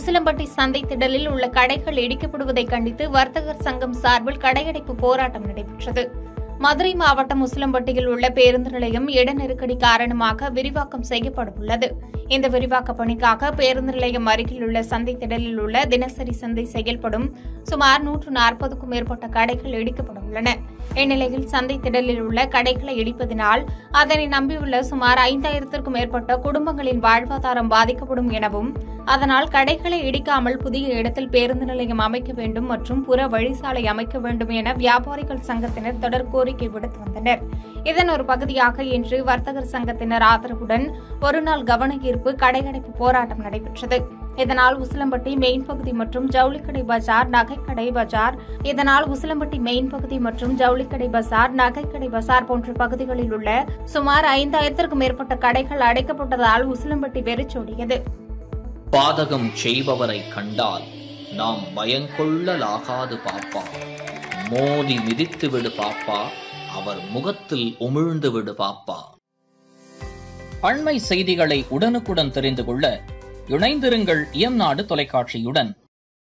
உசிலம்பட்டி சந்தை திடலில் உள்ள கடைகள் இடிக்கப்படுவதை கண்டித்து வர்த்தகர் சங்கம் சார்பில் கடையடைப்பு போராட்டம் நடைபெற்றது. மதுரை மாவட்டம் உசிலம்பட்டியில் உள்ள பேருந்து நிலையம் இட நெருக்கடி காரணமாக விரிவாக்கம் செய்யப்படவுள்ளது. இந்த விரிவாக்க பணிக்காக பேருந்து நிலையம் அருகில் உள்ள சந்தை திடலில் உள்ள தினசரி சந்தை செயல்படும் சுமார் நூற்று நாற்பதுக்கும் மேற்பட்ட கடைகள் இடிக்கப்பட உள்ளன இந்நிலையில் சந்தை திடலில் உள்ள கடைகளை இடிப்பதனால் அதனை நம்பியுள்ள சுமார் ஐந்தாயிரத்திற்கும் மேற்பட்ட குடும்பங்களின் வாழ்வாதாரம் பாதிக்கப்படும் எனவும் அதனால் கடைகளை இடிக்காமல் புதிய இடத்தில் பேருந்து நிலையம் அமைக்க வேண்டும் மற்றும் புற வழிசாலை அமைக்க வேண்டும் என வியாபாரிகள் சங்கத்தினர் தொடர் கோரிக்கை விடுத்து வந்தனர். இதன் ஒரு பகுதியாக இன்று வர்த்தகர் சங்கத்தினர் ஆதரவுடன் ஒருநாள் கவன ஈர்ப்பு கடையடைப்பு போராட்டம் நடைபெற்றது. இதனால் உசிலம்பட்டி மெயின் பகுதி மற்றும் ஜவுளிக்கடை பஜார் நகைக்கடை பஜார். இதனால் உசிலம்பட்டி மெயின் பகுதி மற்றும் ஜவுளிக்கடை பஜார் நகைக்கடை பஜார் போன்ற பகுதிகளில் உள்ள சுமார் ஐந்தாயிரத்திற்கும் மேற்பட்ட கடைகள் அடைக்கப்பட்டதால் உசிலம்பட்டி வெறிச்சோடியது. பாதகம் செய்பவரை கண்டால் நாம் பயங்கொள்ளலாகாது பாப்பா. மோதி மிதித்து விடு பாப்பா. அவர் முகத்தில் உமிழ்ந்து விடு பாப்பா. அண்மை செய்திகளை உடனுக்குடன் தெரிந்து கொள்ள இணைந்திருங்கள் இயம்நாடு தொலைக்காட்சியுடன்.